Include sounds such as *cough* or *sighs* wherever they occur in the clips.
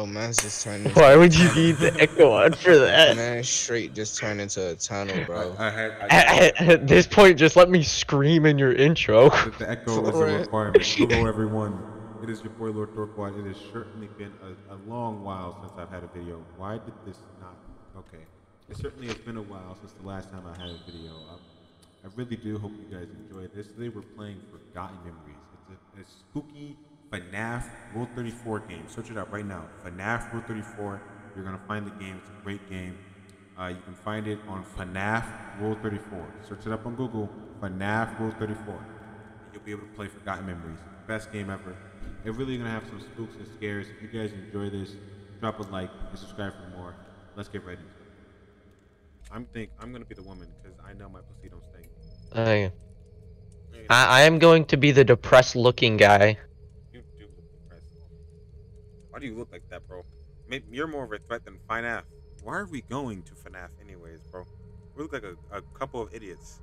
Bro, man's just turned into Why would you need the echo on for that? man straight just turned into a tunnel, bro. I, I had I, At, at this point, just let me scream in your intro. the, the echo is a *laughs* requirement. Hello, everyone. It is your boy Lord Dorkwad. It has certainly been a, a long while since I've had a video. Why did this not? Okay, it certainly has been a while since the last time I had a video. Um, I really do hope you guys enjoy this. Today we're playing Forgotten Memories. It's a, a spooky FNAF Rule 34 game. Search it out right now. FNAF Rule 34. You're gonna find the game. It's a great game. Uh, you can find it on FNAF Rule 34. Search it up on Google. FNAF Rule 34. You'll be able to play Forgotten Memories. Best game ever. It's really gonna have some spooks and scares. If you guys enjoy this, drop a like and subscribe for more. Let's get ready. I'm think I'm gonna be the woman because I know my pussy don't stink. I, I am going to be the depressed looking guy. You do look depressed. Why do you look like that, bro? Maybe you're more of a threat than FNAF. Why are we going to FNAF anyways, bro? We look like a, a couple of idiots.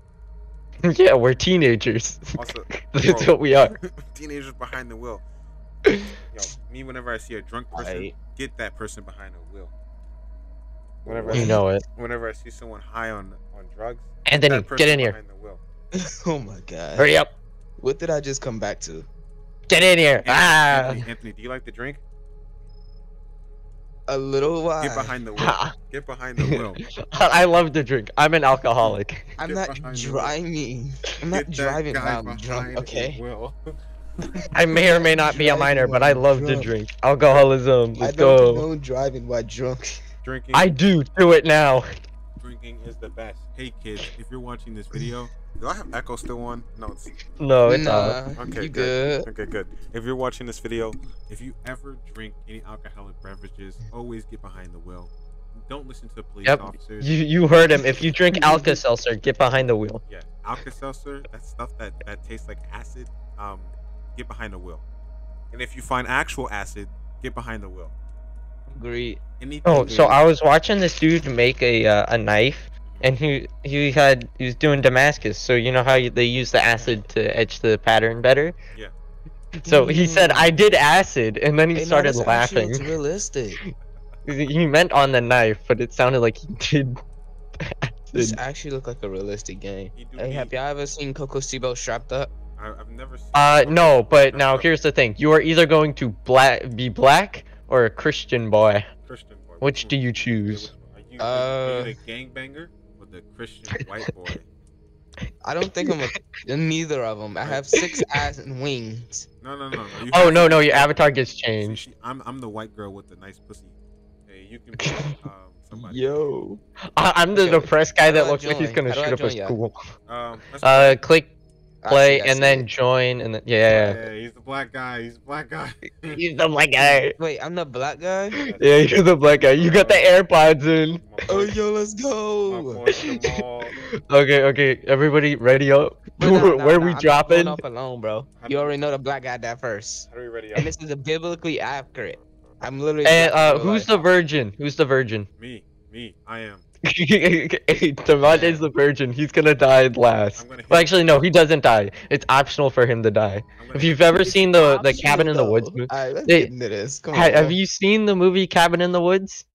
*laughs* yeah, we're teenagers. Also, *laughs* That's bro, what we are. *laughs* teenagers behind the wheel. Yo, me whenever I see a drunk person, Right. get that person behind the wheel. Whenever You I, know it. whenever I see someone high on on drugs, Anthony, that person get in here. the wheel. oh my god. Hurry up. What did I just come back to? Get in here. Anthony, Ah. Anthony, Anthony, do you like to drink? A little while. Get behind the *laughs* wheel. Get behind the wheel. *laughs* I love to drink. I'm an alcoholic. I'm Get not behind wheel. driving. I'm not Get driving while I'm drunk, okay? I may or may not be a minor, but I I'm love to drink. Alcoholism. I Let's I don't go. know driving while drunk. Drinking. I do. Do it now. Drinking is the best. Hey kids, if you're watching this video, do I have echo still on? No, it's No, it's not. Okay, you good. good. Okay, good. If you're watching this video, if you ever drink any alcoholic beverages, always get behind the wheel. Don't listen to the police Yep. officers. You you heard him. If you drink *laughs* Alka Seltzer, get behind the wheel. Yeah, Alka-Seltzer, that stuff that that tastes like acid. Um, get behind the wheel. And if you find actual acid, get behind the wheel. Agreed. Anything. Oh, so I was watching this dude make a uh, a knife, and he he had he was doing Damascus. So you know how you, they use the acid to etch the pattern better. Yeah. So he said, "I did acid," and then he Hey, started this actually laughing. looks realistic. *laughs* He meant on the knife, but it sounded like he did. *laughs* This actually look like a realistic game. Hey, have y'all ever seen Coco Sibo strapped up? I, I've never seen. Uh, no, but now here's the thing: you are either going to black be black or a Christian boy. Christian boy. Which do you choose? which- Are you, Uh, are you the gangbanger or the Christian *laughs* white boy? I don't think I'm a neither of them. I have six *laughs* eyes and wings. No, no, no. no. You Oh no, no, your avatar gets See, changed. she- I'm I'm the white girl with the nice pussy. Hey, you can be *laughs* um somebody. Yo. I- I'm the Okay, depressed guy how that I looks like he's gonna How shoot up a school. Um, Uh, click I play see, and then it. join and then yeah. Yeah, he's the black guy. He's the black guy. *laughs* He's the black guy. *laughs* Wait, I'm the black guy? *laughs* Yeah, you're the black guy. You got the AirPods in. Oh, yo, let's go. Okay, okay, everybody ready up? But nah, nah, Where nah, we I'm not dropping? going off alone, bro. You already know the black guy died first. How do we ready up? And this is a biblically accurate. I'm literally. And uh, who's life. the virgin? Who's the virgin? Me, me, I am. *laughs* hey, Demonte's the virgin. He's gonna die last. Gonna Well, actually, no, he doesn't die. It's optional for him to die. If you've ever seen the the optional, Cabin in the Woods movie, Alright, let's Hey, get into this. Come ha- on. have you seen the movie Cabin in the Woods?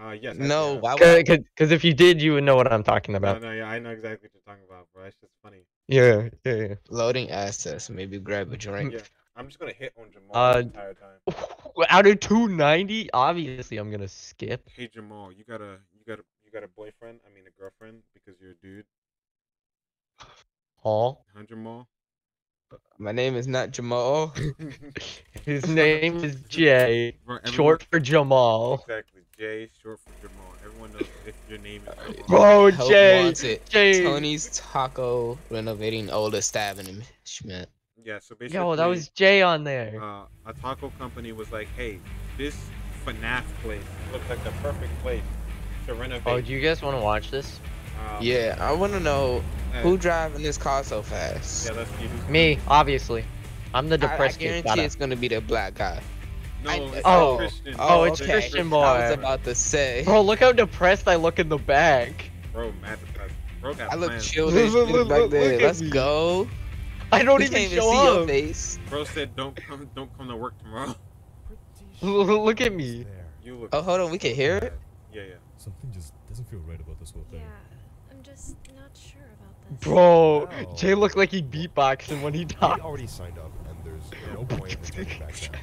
Uh, yes. No, why would Because if you did, you would know what I'm talking about. no, no, yeah, I know exactly what you're talking about, bro. It's just funny. Yeah, yeah, yeah. Loading assets. Maybe grab a drink. Yeah, I'm just gonna hit on Jamal Uh, the entire time. *laughs* Out of 290, obviously I'm gonna skip. Hey Jamal, you gotta, you got a you got a boyfriend? I mean a girlfriend because you're a dude, Paul. huh, Jamal? My name is not Jamal. *laughs* *laughs* His name is Jay, Bro, everyone- short for Jamal. Exactly, Jay, short for Jamal. Everyone knows if your name is Jamal. Bro, Hope Jay, wants it. Jay. Tony's Taco renovating older establishment. Yeah, so basically, Yo, that was Jay on there. uh, a taco company was like, hey, this FNAF place looks like the perfect place to renovate. Oh, do you guys want to watch this? um, Yeah, I want to know eh, who driving this car so fast. Yeah, let's see who's Me, obviously. I'm the depressed. I, I depressed kid. guarantee gotta- it's gonna be the black guy. No, I- it's oh, Christian. oh, it's okay. Christian I was about to say. Bro, look how depressed I look in the back. Bro, Matt, depressed. bro got I look plans. chill *laughs* Look, as look, shit look, back there. at Let's me. go. I don't even even show see your face. Bro said don't come, don't come to work tomorrow. *laughs* Look at me. There. You look. Oh, hold on, we can hear it. Yeah, yeah. Something just doesn't feel right about this whole Yeah, thing. I'm just not sure about this. Bro, Wow. Jay looked like he beatboxing when he He talked. already signed up, and there's no *laughs* point in taking back down.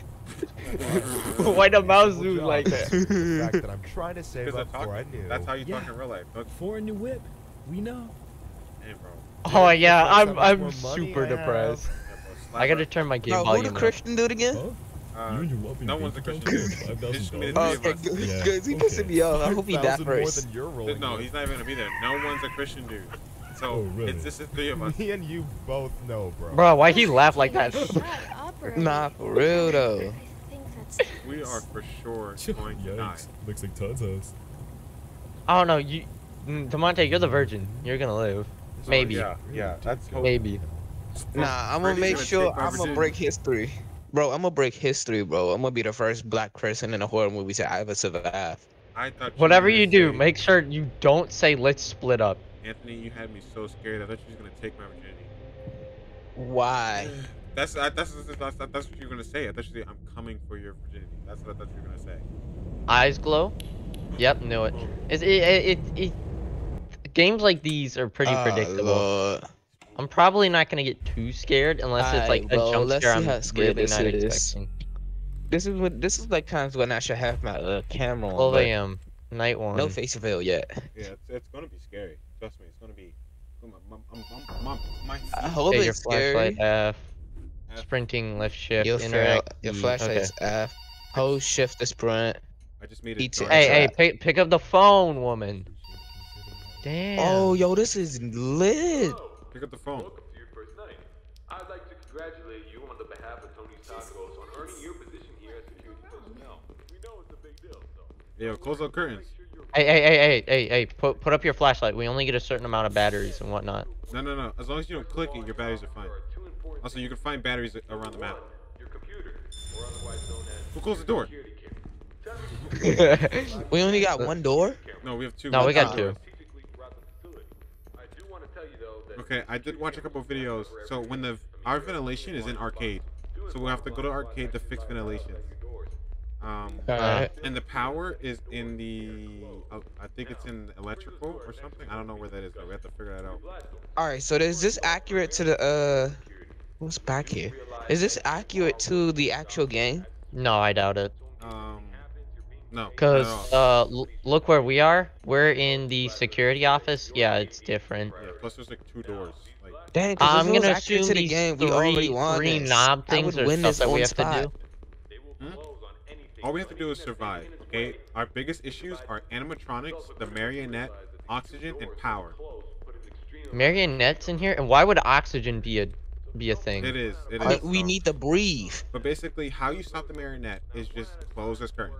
*laughs* Why the mouse Simple do like that? The fact that I'm trying to save Because I up talk. I knew. That's how you Yeah. talk in real life. Don't For a new whip, we know. hey, bro. Oh yeah, I'm I'm super depressed. Yeah, bro. Slap I gotta turn my game Bro, who volume the up. Christian dude again? Huh? Uh, you and your loving no bank one's *laughs* a account Christian dude. This should be $5,000. the Oh, three okay, good, Yeah, good. He okay. pissing me off. I hope he died 5,000 more first. than you're rolling No, with. he's not even gonna be there. No one's a Christian dude. So Oh, really? it's just the three of us. *laughs* Me and you both know, bro. Bro, why he laugh like that? Shut *laughs* up already. Nah, for real though. I think that's We are for sure going to die. Looks like Todd's house. I don't know. You, mm, Demonte, you're the virgin. You're gonna live. Maybe. Yeah, yeah. That's hope. Maybe. Nah, I'm gonna make sure I'm gonna break history. Bro, I'm gonna break history, bro. I'm gonna be the first black person in a horror movie to ever survive. I thought. Whatever were you do, say- make sure you don't say let's split up. Anthony, you had me so scared. I thought you was gonna take my virginity. Why? *sighs* That's I, that's, that's that's that's what you were gonna say. I thought you said I'm coming for your virginity. That's what I thought you were gonna say. Eyes glow. *laughs* Yep, knew it. Oh. It's, it, it, it, it games like these are pretty Oh, predictable. Lord. I'm probably not gonna get too scared unless it's like Alright, a bro, jump let's scare see I'm how scared really this not is. expecting. This is what this is like times when I should have my uh, camera on. 12 a.m. Night one. No face reveal yet. Yeah, it's, it's gonna be scary. Trust me, it's gonna be. My my my, my, my I hope Okay, your it's scary. flashlight F. F. Sprinting left shift. Your, fla- interact. your E. flashlight Okay. F. Hold shift to sprint. I just made it. Eat Hey, hey, pick, pick up the phone, woman. Damn. Oh, yo, this is lit. Pick up the phone. Welcome to your first night. I'd like to congratulate you on the behalf of Tony's Tacos on earning your position here as security personnel. We know it's a big deal, so Yeah, close those curtains. make sure you're Hey, hey, hey, hey, hey, hey, put, put up your flashlight. We only get a certain amount of batteries and whatnot. No, no, no. As long as you don't click it, your batteries are fine. there are two important Also, you can find batteries around the map. your computer, or otherwise known as Who closed the door? security camera. *laughs* Tell me we only got one door. No, we have two. No, we got two. Okay, I did watch a couple videos. So when the our ventilation is in arcade, so we have to go to arcade to fix ventilation. Um, Alright. and the power is in the. Uh, I think it's in electrical or something. I don't know where that is. but We have to figure that out. All right. So is this accurate to the uh? What's back here? Is this accurate to the actual game? No, I doubt it. No. Cause not at all. uh, l- look where we are. We're in the security office. Yeah, it's different. yeah, plus there's like two doors. Like Dang, 'cause I'm it gonna accurate assume to the these game, we already three, won three this. knob things would are stuff that we have spot. to do. Hmm? close on anything. all we have to do is survive. Okay. Our biggest issues are animatronics, the marionette, oxygen, and power. Marionettes in here, and why would oxygen be a be a thing? It is. It I- we need to breathe. But basically, how you stop the marionette is just close this curtain.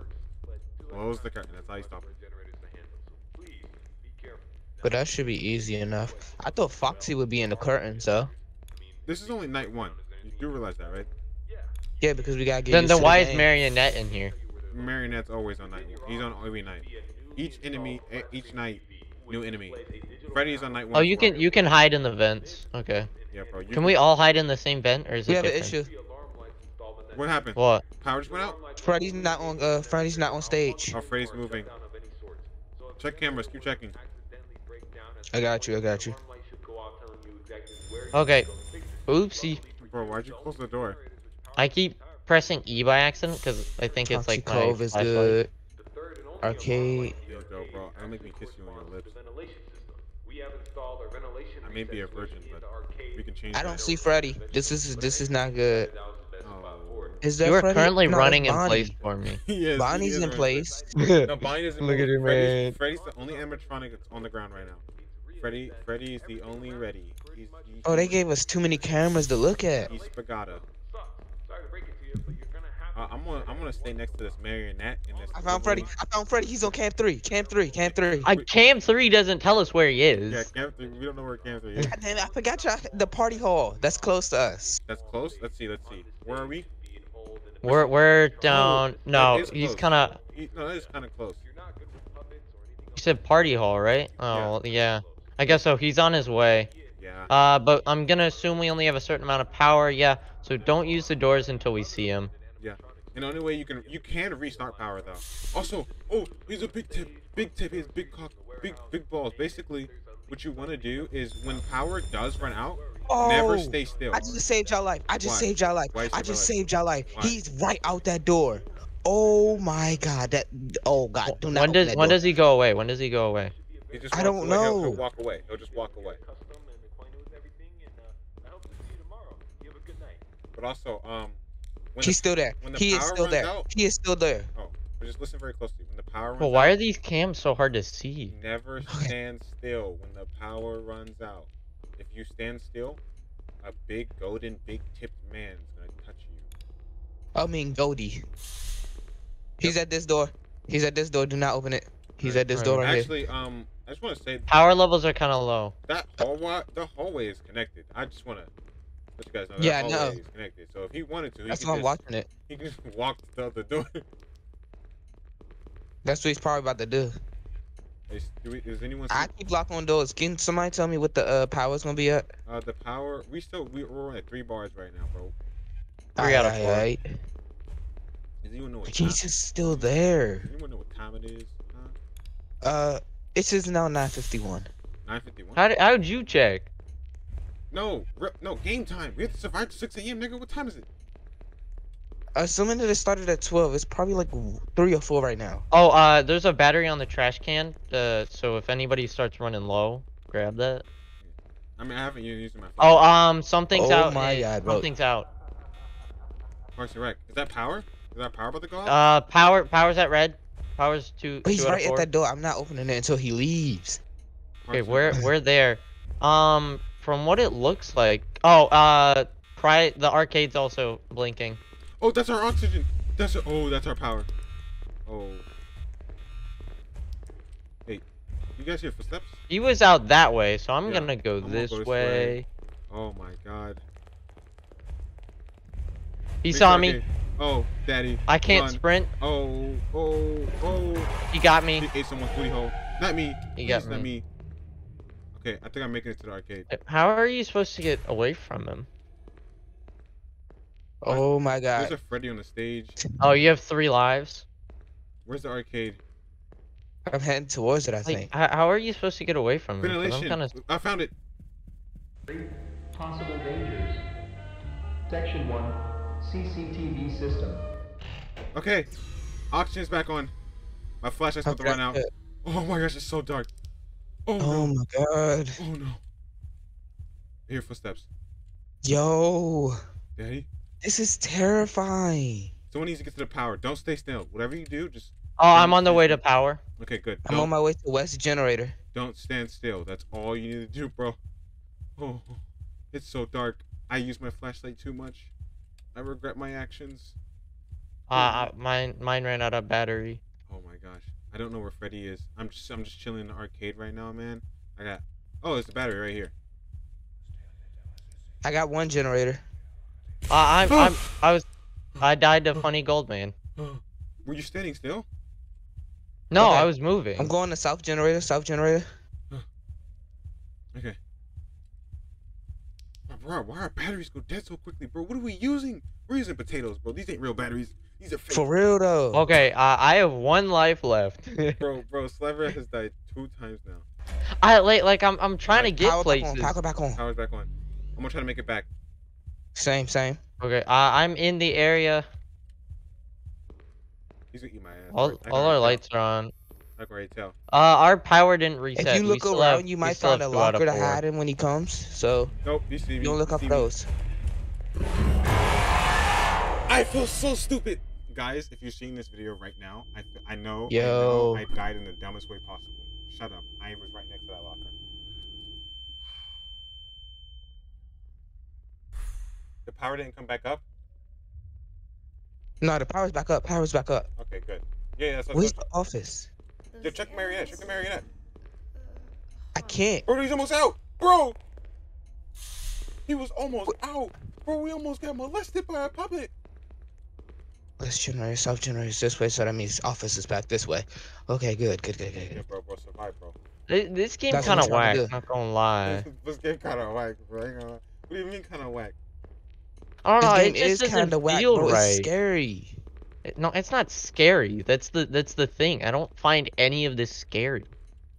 Close the curtain. That's how you stop it. But that should be easy enough. I thought Foxy would be in the curtains, though. This is only night one. You do realize that, right? Yeah, because we gotta get. Then then to the why is. Marionette in here? Marionette's always on night one. He's on every night. Each enemy, e- each night, new enemy. Freddy's on night one. Oh, you can you can hide in the vents. Okay. Yeah, bro. You Can we all hide in the same vent, or is We it have an different? issue. What happened? What? Power just went out. Freddy's not on. Uh, Freddy's not on stage. Oh, Freddy's moving. Check cameras. Keep checking. I got you. I got you. Okay. Oopsie. Bro, why'd you close the door? I keep pressing E by accident because I think it's Toxic like my Cove is flashlight. good. Arcade. Yo, go, bro. Don't make me kiss you on your lips. We have installed our ventilation I may be a virgin, but arcade. we can change I don't see Freddy. This is this is not good. Is that You are Freddy? currently No, running in place for me. *laughs* He is, he Bonnie's is in right. place. No, *laughs* Bonnie doesn't. Look at move. him, Freddy's, man. Freddy's the only animatronic that's on the ground right now. Freddy, Freddy is the only ready. He's, he's, Oh, they gave us too many cameras to look at. He's Spagata. Sorry to break it to you, but you're gonna have Uh, I'm gonna, I'm gonna stay next to this marionette in this. I found Freddy. I found Freddy. He's on Camp Three. Camp Three. Camp Three. I Cam three doesn't tell us where he is. Yeah, Camp three. We don't know where Camp three is. God damn it, I forgot y'all. The party hall. That's close to us. That's close. Let's see. Let's see. Where are we? We're we're down. that no, is he's close. kind of. He- No, that is kind of close. You said party hall, right? Oh yeah. I guess so. He's on his way. Yeah. Uh, but I'm gonna assume we only have a certain amount of power. Yeah. So don't use the doors until we see him. Yeah. And the only way you can you can restart power though. Also, oh, he's a big tip, big tip. He's big cock, big big balls. Basically, what you want to do is when power does run out, never Oh, stay still. I just saved y'all life. I just Why? saved y'all life. I just saved y'all life. Why? He's right out that door. Oh my god, that oh god, do not When does when door. does he go away? When does he go away? He just I don't away. He'll, know. he'll walk away. He'll just walk away. Custom and acquainted with everything, and uh, I hope to see you tomorrow. You have a good night. But also, um, when He's the, still there. when the He is still there. out- He is still there. oh, just listen very closely. When the power runs Well, why out, are these cams so hard to see? never stand still when the power runs out. If you stand still, a big golden, big tipped man is gonna touch you. I mean Goldie. He's at this door. He's at this door. Do not open it. He's at this Right. door right here. Actually, um, I just want to say Power levels are kind of low. that hallway, the hallway is connected. I just want to let you guys know that Yeah, I hallway know. is connected. So if he wanted to, he That's could why I'm just, watching it. he can just *laughs* walk to the other door. That's what he's probably about to do. Is, do we, is anyone see I keep locking on doors. Can somebody tell me what the uh, power's gonna be at? uh, the power? We still we, we're at three bars right now, bro. Three out of Aight, four. aight, Does anyone know what aight. time? Still there. Does anyone know what time it is? Huh? Uh, it's just now 9:51. Nine fifty one. How did, how'd you check? No, no, game time. We have to survive to 6 a.m., nigga. What time is it? Assuming that it started at 12, it's probably like three or four right now. Oh, uh, there's a battery on the trash can. Uh, so if anybody starts running low, grab that. I mean, I haven't even used my phone. Oh, um, something's Oh out. my eh, God, bro. Something's out. Parks and Rec. Is that power? Is that power about to go out? Uh, power, power's at red. Power's two. But he's two right at that door. I'm not opening it until he leaves. Okay, we're we're there. Um, from what it looks like. Oh, uh, pri the arcade's also blinking. Oh, that's our oxygen. That's our, oh, that's our power. Oh. Hey, you guys hear footsteps? He was out that way, so I'm Yeah, gonna go I'm gonna this go this way. way. Oh my God. He Big saw me. Oh, daddy. I can't run. sprint. Oh, oh, oh. He got me. He ate someone's booty hole. Not me. He got Please, Not me. me. Okay, I think I'm making it to the arcade. How are you supposed to get away from him? Oh my god. There's a Freddy on the stage. Oh, you have three lives. Where's the arcade? I'm heading towards it, I Like, think. how, how are you supposed to get away from him? 'Cause I'm Ventilation. kinda... I found it. Possible dangers. Section 1 CCTV system. Okay. Oxygen's back on. My flashlight's about to Okay, run out. good. Oh my gosh, it's so dark. Oh, Oh no. my god. Oh no. I hear footsteps. Yo. Daddy? This is terrifying. Someone needs to get to the power. Don't stay still. Whatever you do, just Oh, I'm on the way to power. okay. Good. I'm Don't, on my way to West Generator. don't stand still. That's all you need to do, bro. *laughs* Oh, it's so dark. I use my flashlight too much. I regret my actions. Uh, uh, mine mine ran out of battery. Oh my gosh. I don't know where Freddy is. I'm just I'm just chilling in the arcade right now, man. I got Oh, it's the battery right here. I got one generator. Uh, I'm I'm *sighs* I was I died to Funny Goldman. Were you standing still? No, Okay. I was moving. I'm going to South Generator. South Generator. *sighs* Okay. Bro, bro, why our batteries go dead so quickly, bro? What are we using? We're using potatoes, bro. These ain't real batteries. These are fake. For real though. Okay, uh, I have one life left. *laughs* Bro, bro, Sliver has died two times now. I like like I'm I'm trying to get Power back on. places. Power back on. Power's back on. I'm gonna try to make it back. Same, same. Okay, uh, I'm in the area. He's gonna eat my ass. All all already our tell. lights are on. I can already tell. Uh, our power didn't reset. If you look around, have- you might find a have two out of locker to hide in when he comes. So Nope, you see me. don't look you up see those. I feel so stupid. Guys, if you're seeing this video right now, I, I know, I know I died in the dumbest way possible. Shut up. I was right next to that locker. The power didn't come back up? No, the power's back up. Power's back up. Okay, good. Yeah, that's what Where's the office? Yo, check the marionette. Check the marionette. I can't. Bro, he's almost out. Bro! He was almost out. Bro, we almost got molested by a puppet. Let's generate South Generator is this way, so that means office is back this way. Okay, good, good, good, good. Yeah, bro, bro, survive, bro. *laughs* This, this game kind of trying to whack. Not gonna lie. this game kind of whack, bro. I ain't gonna lie. What do you mean kind of whack? I don't know. This It game is just kind doesn't of whack, feel bro. right. It's scary. No, it's not scary. That's the that's the thing. I don't find any of this scary.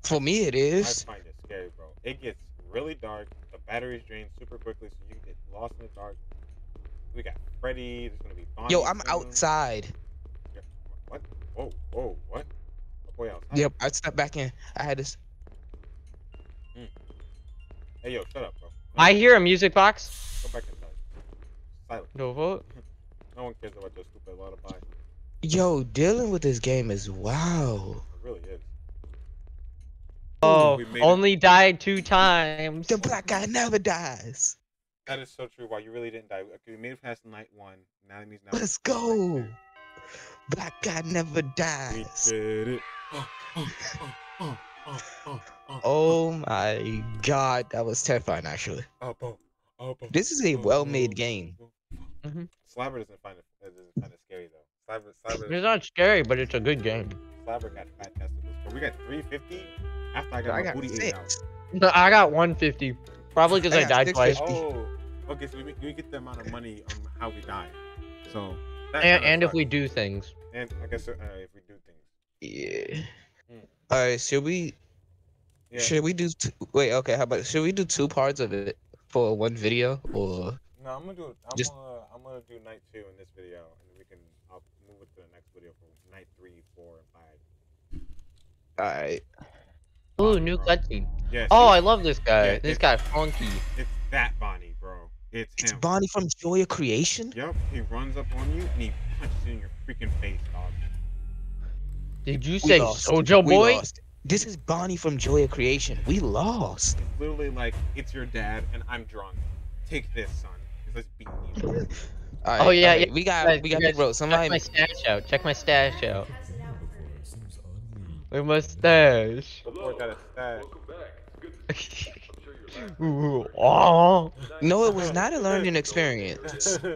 For me, it is. I is. find it scary, bro. It gets really dark. The batteries drain super quickly, so you can get lost in the dark. We got Freddy. There's gonna be Bonnie. Yo, I'm soon. outside. Yeah, What? Whoa, whoa, what? Oh, boy, outside. Yep, I stepped back in. I had this. Hmm. Hey, yo, shut up, bro. I hear a music box. Go back inside. Silent. Go vote. *laughs* No one cares about your stupid lullaby. Yo, dealing with this game is wow. It really is. Oh, we made it. only died two times. The black guy never dies. That is so true. Wow, you really didn't die. Okay, we made it past night one. Now that means now. Let's we're on night go. Black guy never two. We did it. Oh, oh, my god, that was terrifying actually. oh, oh, oh, oh, This is a oh, well-made oh, game. Slabber doesn't find it. It doesn't find it scary though. Slabber, Slabber, It's not scary, but it's a good game. Slabber got fat testicles. But we got 350 after I got I my got booty ate out. six. No, I got 150. Probably because I I, got died twice. Oh, okay. So we, we get the amount of money on how we die. So. And, and if we do things. And I guess uh, if we do things. Yeah. Mm. All right, should we? Yeah. Should we do? Two, wait, okay. How about should we do two parts of it for one video or? No, I'm gonna do. I'm Just- gonna. I'm gonna do night two in this video, and then we can. I'll move it to the next video for night three, four, and five. All right. Ooh, new bro. cutscene. Yeah. Oh, I love this guy. Yeah, this it's- guy funky. It's that Bonnie, bro. It's, It's him. Bonnie from Joy of Creation. Yep. He runs up on you and he punches you in your freaking face, dog. Did you We say lost. Sojo We Boy? lost. This is Bonnie from Joy of Creation. We lost. It's literally like it's your dad and I'm drunk. Take this, son. Let's beat you. *laughs* All oh, right, Oh, yeah, all right, yeah, We got guys, we got you the guys bro. Check my stash out. Check my stash out. I've seen him before. My mustache. Boy got a stash. Welcome back. It's good to see you. *laughs* I'm sure you're laughing. Ooh, oh. No, it was not a learning experience. *laughs* bro,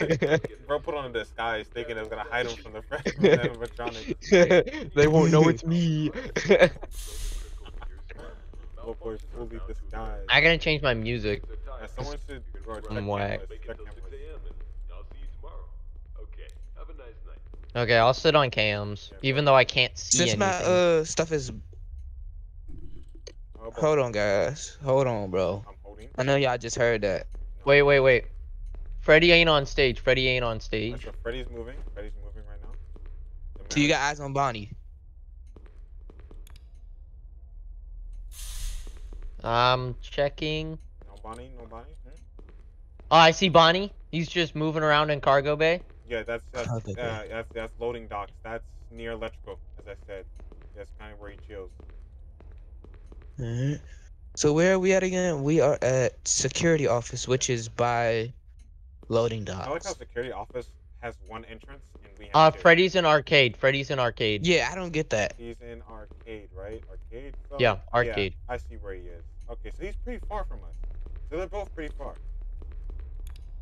*laughs* bro put on a disguise thinking it was gonna hide him from the freshman animatronic. they won't know it's me. Oh boy, fully disguised. I gotta change my music. Yeah, someone should bro, I'm whack. cameras, Make check it till 6 cameras. a.m. and I'll see you tomorrow. Okay. Have a nice night. Okay, I'll sit on cams, even though I can't see Since anything. my uh stuff is hold on guys, hold on, bro. I'm holding. I know y'all just heard that. Wait, wait, wait. Freddy ain't on stage. Freddy ain't on stage. Alright, Freddy's moving. Freddy's moving right now. The So you man- got eyes on Bonnie. I'm checking. No Bonnie, no Bonnie. Hmm? Oh, I see Bonnie. He's just moving around in cargo bay. Yeah, that's that's uh, that's that's loading docks. That's near electrical, as I said. That's kind of where he chills. Alright. So where are we at again? We are at security office, which is by loading docks. I like how docks. security office has one entrance and we have Uh, two. Freddy's in arcade. Freddy's in arcade. Yeah, I don't get that. He's in arcade, right? Arcade. So, Yeah, arcade. I see where he is. Okay, so he's pretty far from us. So they're both pretty far.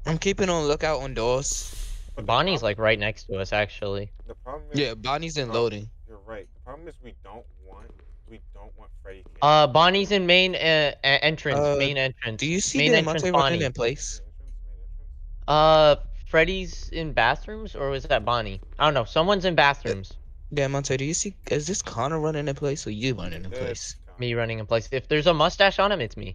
I'm keeping on lookout on doors. But Bonnie's like right next to us, actually. the problem is Yeah, Bonnie's in Oh. loading. you're right. The problem is we don't want we don't want Freddy. Kid. Uh, Bonnie's in main uh, entrance. Uh, main entrance. Do you see main Diamante entrance running Bonnie. in place? Main entrance, main entrance. Uh, Freddy's in bathrooms, or was that Bonnie? I don't know. Someone's in bathrooms. Yeah, Monte, do you see? Is this Connor running in place or you running in place? Me running in place. If there's a mustache on him, it's me.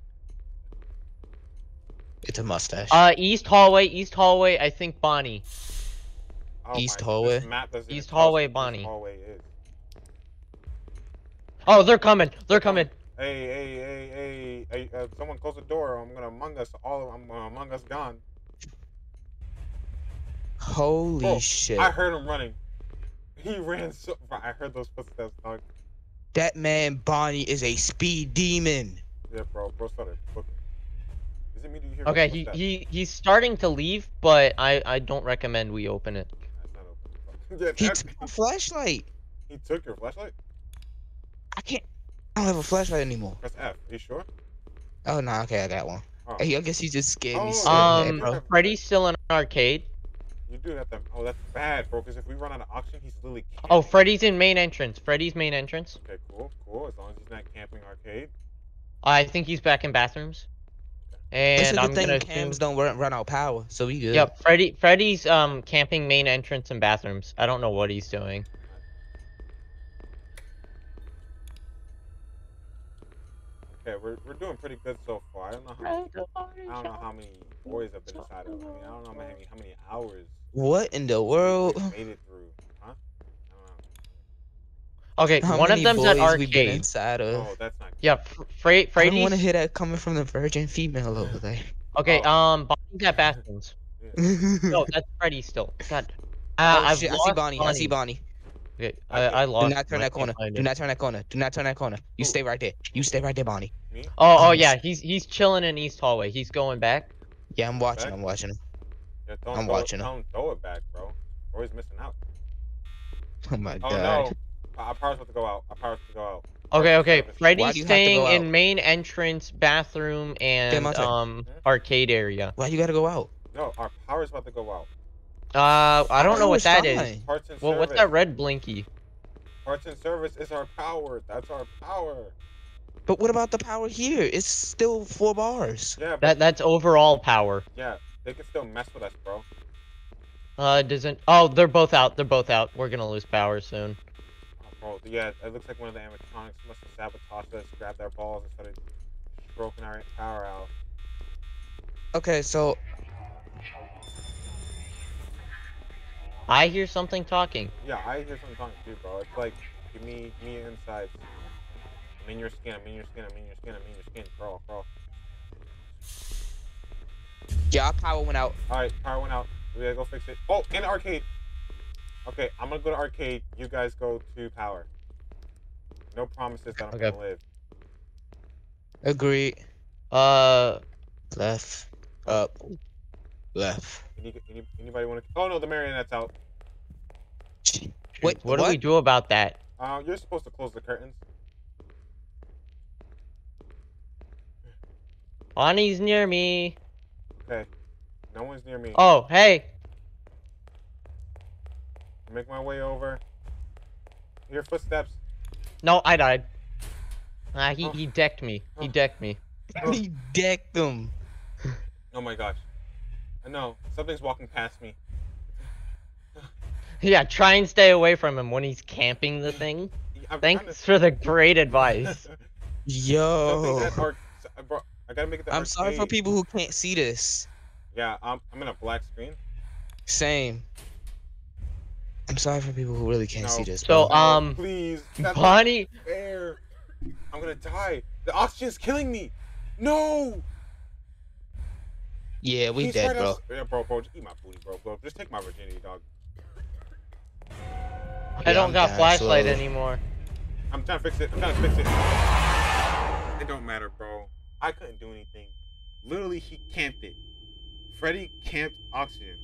It's a mustache. Uh, east hallway. East hallway. I think Bonnie. Oh East my- hallway? This map doesn't East even tell us hallway, Bonnie. Hallway is. Oh, they're coming. They're coming. Hey, hey, hey, hey, hey! Uh, someone close the door. I'm gonna Among Us. All I'm uh, Among Us gone. Holy Bro, shit! I heard him running. He ran so. bro, I heard those footsteps, dog. That man Bonnie is a speed demon. Yeah, bro. Bro started booking. Is it me? Do hear? Okay, he, he he's starting to leave, but I I don't recommend we open it. That's. Yeah, He took a flashlight. he took your flashlight. I can't. I don't have a flashlight anymore. Press F. you sure? Oh no, okay, I got one. Oh, Hey, I guess he just scared Oh, me so yeah, bad, Um, bro. Freddy's still in arcade. you do have to. Oh, that's bad, bro. Because if we run out of oxygen, he's literally. Oh. Freddy's in main entrance. Freddy's main entrance. Okay, cool, cool. As long as he's not camping arcade. I think he's back in bathrooms. It's a And good I'm thing gonna cams assume. don't run, run out power, so we good. Yep, Freddy. Freddy's um camping main entrance and bathrooms. I don't know what he's doing. Okay, we're, we're doing pretty good so far. I don't know how many, I don't know how many boys have been inside of. I mean, I don't know how many how many hours What in the world? made it through. Huh? I don't know. Okay, How one of them's at boys we been arcade. inside of? Oh, that's not. Yeah, F- Fra- I don't Freddy's. want to hear that coming from the virgin female over there. Okay, Oh. um, Bonnie's at bathrooms. *laughs* No, that's Freddy still. God. Uh, oh I've shit! I see Bonnie. I see Bonnie. Okay, I, I Do not turn that corner. Do not turn that corner. Do not turn that corner. You Who? stay right there. You stay right there, Bonnie. Me? Oh, oh yeah, he's he's chilling in East Hallway. He's going back. Yeah, I'm watching. Back? I'm watching him. Yeah, I'm throw watching it, him. Don't throw it back, bro. We're always missing out. Oh my Oh god. no. Our our power's about to go out. Our power's about to go out. Okay, okay. Service. Why Freddy's you have to staying in main entrance, bathroom, and Monte. um arcade area. Why you gotta go out? No, our power's about to go out. Uh, I don't know Oh, what that is. fine. Parts and Well, service. what's that red blinky? Parts and service is our power. That's our power. But what about the power here? It's still four bars. Yeah, That that's overall power. yeah, they can still mess with us, bro. Uh, doesn't. Oh, they're both out. They're both out. We're gonna lose power soon. Oh, yeah, it looks like one of the animatronics must have sabotaged us, grabbed our balls, and started stroking our power out. Okay, so I hear something talking. Yeah, I hear something talking too, bro. It's like, give me, give me insides. I'm in your skin. I'm in your skin. I'm in your skin. I'm in your skin, bro, bro. yeah, power went out. All right, power went out. We gotta go fix it. Oh, in the arcade. Okay, I'm gonna go to arcade. You guys go to power. No promises that I'm Okay. gonna live. Agree. Uh, Left. Up. Left. Any, any, anybody want to? Oh no, the marionette's out. Wait, what, do we do about that? Uh, you're supposed to close the curtains. Bonnie's near me. Okay. No one's near me. Oh, hey. Make my way over. Your footsteps. No, I died. Ah, he, Oh. he decked me. He Oh. decked me. *laughs* he decked them. Oh my gosh. I know something's walking past me. Yeah, try and stay away from him when he's camping the thing. I'm Thanks for the great advice. *laughs* Yo. Something's arc- uh, bro, I gotta make it. The I'm sorry for people who can't see this. Yeah, I'm, I'm in a black screen. Same. I'm sorry for people who really can't No. see this. So, bro. Um, please. That's not Bonnie, fair. I'm gonna die. The oxygen's killing me. No. yeah, we He's dead, bro. outs- Yeah, bro, bro, just eat my booty, bro, bro. Just take my virginity, dog. I don't I'm got dying flashlight slowly. anymore. I'm trying to fix it. I'm trying to fix it. It don't matter, bro. I couldn't do anything. Literally, he camped it. Freddy camped oxygen.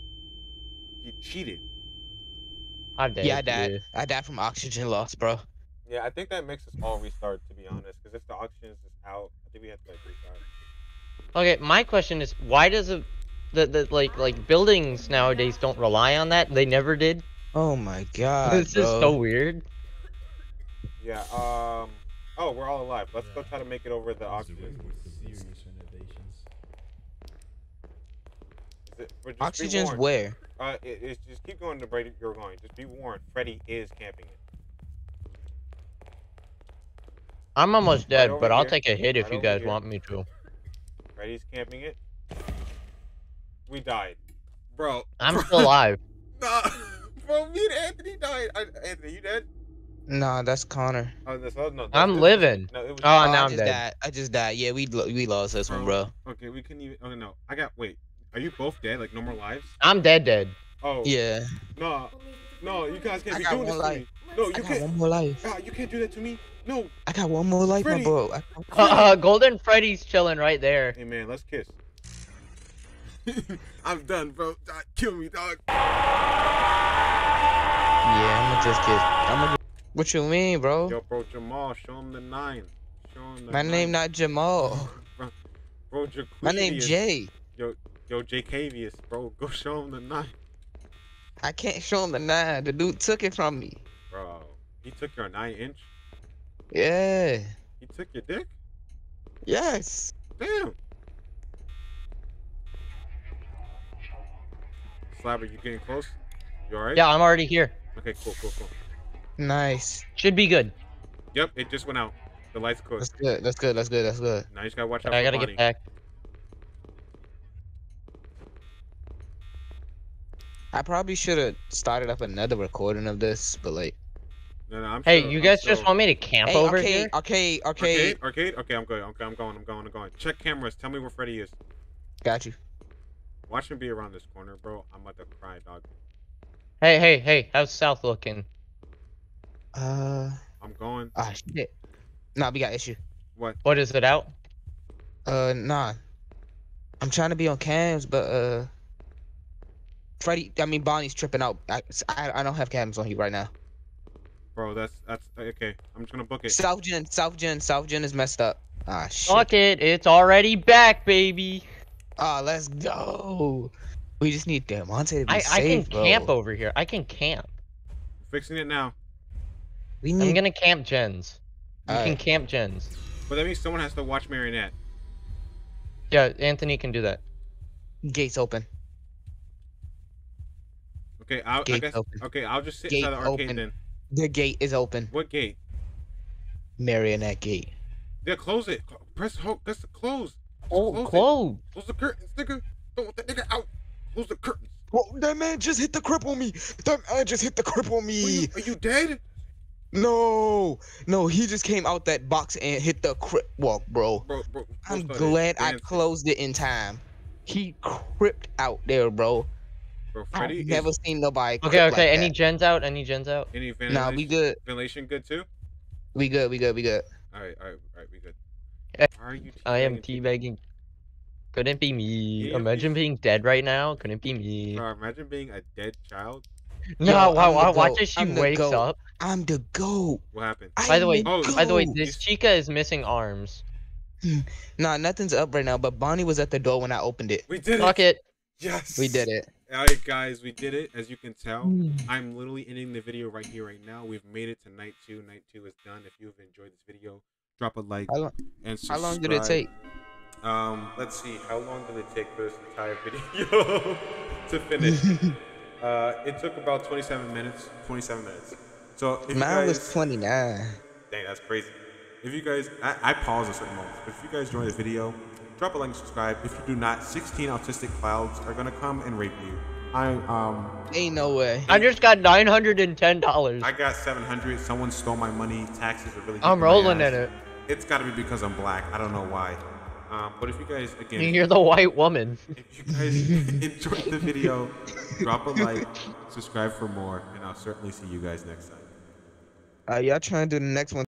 He cheated. I'm dead. Yeah, I died. dude. I died from oxygen loss, bro. Yeah, I think that makes us all restart, to be honest. Because if the oxygen is out, I think we have to like restart. Okay, my question is, why does a, the the like like buildings nowadays don't rely on that? They never did. Oh my god, this is so weird. Yeah. Um. Oh, we're all alive. Let's go try to make it over the oxygen. way serious renovations. It- but just be Oxygen's where? Uh, it, it's just keep going to Brady. You're going. Just be warned. Freddy is camping it. I'm almost dead, over but I'll here. take a hit if Right you guys here. want me to. Freddy's camping it. We died, bro. I'm *laughs* still alive. Nah, *laughs* bro. Me and Anthony died. I, Anthony, you dead? Nah, that's Connor. Oh, this, oh, no, I'm this- living. No, it was. Oh, now I I'm just dead. died. I just died. Yeah, we we lost this one, bro. Okay, we couldn't even. Oh no, I got. Wait, are you both dead? Like no more lives? I'm dead, dead. Oh Yeah, no, no, you guys can't I be got doing this one to life. me. No, I you got can't. one more life. Ah, you can't do that to me. No. I got one more life, my bro. I- Uh, uh, Golden Freddy's chilling right there. Hey man, let's kiss. *laughs* I'm done, bro. Dog, kill me, dog. yeah, I'm gonna just get. I'm gonna. What you mean, bro? Yo, bro, Jamal, show him the nine. Show him the My nine. name not Jamal. *laughs* Bro, Jaquarius. My name Jay. Yo, yo, Jacavius, bro, go show him the knife. I can't show him the knife. The dude took it from me. Bro, he took your nine inch. Yeah. He took your dick. Yes. Damn. Slab, are you getting close? You alright? Yeah, I'm already here. Okay, cool, cool, cool. Nice. Should be good. Yep, it just went out. The lights closed. That's good. That's good. That's good. That's good. Now you just gotta watch out. I gotta Bonnie. get back. I probably should have started up another recording of this, but like, No, no, I'm Hey, still- you I'm guys just want me to camp hey, over arcade, here? arcade, arcade, Arcade? Arcade? Okay, I'm going. Okay, I'm going. I'm going. I'm going. Check cameras. Tell me where Freddy is. Got you. Watch him be around this corner, bro. I'm about to cry, dog. Hey, hey, hey, how's South looking? Uh, I'm going. ah, shit. Nah, we got issue. What? What is it out? Uh, nah. I'm trying to be on cams, but uh, Freddy, I mean Bonnie's tripping out. I, I, I don't have cams on you right now. Bro, that's that's okay. I'm just gonna book it. South Gen, South Gen, South Gen is messed up. Ah, shit. Fuck it, it's already back, baby. Ah, let's go. We just need Diamante to be I, I can bro. camp over here. I can camp. Fixing it now. We I'm gonna camp gens. You can Alright. camp gens. But that means someone has to watch Marionette. Yeah, Anthony can do that. Gates open. Okay, I'll, I guess. open. Okay, I'll just sit Gate inside the arcade open. then. The gate is open. What gate? Marionette gate. Yeah, close it. Press hold. Press the close. Oh, Close it. close. Close the curtains, nigga. Don't let that nigga out. Close the curtains. Whoa, that man just hit the crip on me. That man just hit the crip on Are you, me. are you dead? No, no, he just came out that box and hit the crip walk, bro. Bro, bro. I'm glad I closed it in time. He cripped out there, bro. Bro, I've Freddy never is seen nobody. Okay, okay. like any that. gens out? Any gens out? any ventilation, Nah, we good. ventilation good too? We good. We good. We good. All right, all right, all right, we good. Eh, Why are you I am teabagging teabagging. Couldn't be me. Yeah, Imagine please. being dead right now. Couldn't be me. Bro, imagine being a dead child. No, Yo, wow, I'm wow, watch goat. as she I'm wakes goat. up. I'm the goat. What happened? I By the way, am Oh, by the way, goat. this chica is missing arms. Nah, nothing's up right now. But Bonnie was at the door when I opened it. We did Fuck it. it. Yes. We did it. All right, guys, we did it. As you can tell, I'm literally ending the video right here, right now. We've made it to night two. Night two is done. If you've enjoyed this video, drop a like How long, and how long did it take? Um, let's see. How long did it take for this entire *laughs* video to finish? *laughs* uh, it took about 27 minutes. 27 minutes. So Mine was 29. dang, that's crazy. If you guys, I, I pause at certain moments. But if you guys enjoy the video, drop a like and subscribe. If you do not, 16 autistic clouds are gonna come and rape you. I um, Ain't no way. I just got nine hundred and ten dollars. I got 700. Someone stole my money. Taxes are really. I'm rolling in it. It's got to be because I'm black. I don't know why. Um, but if you guys again, You're the white woman. *laughs* if you guys *laughs* enjoyed the video, drop a like, subscribe for more, and I'll certainly see you guys next time. Uh, y'all trying to do the next one?